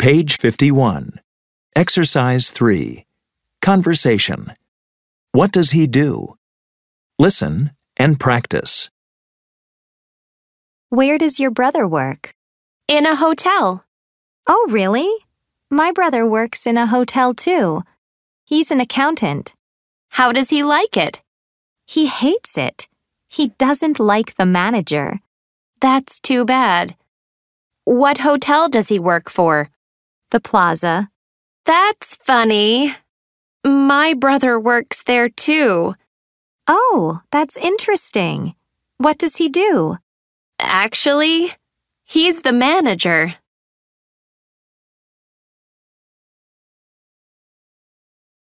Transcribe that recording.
Page 51. Exercise 3. Conversation. What does he do? Listen and practice. Where does your brother work? In a hotel. Oh, really? My brother works in a hotel too. He's an accountant. How does he like it? He hates it. He doesn't like the manager. That's too bad. What hotel does he work for? The plaza. That's funny. My brother works there too. Oh, that's interesting. What does he do? Actually, he's the manager.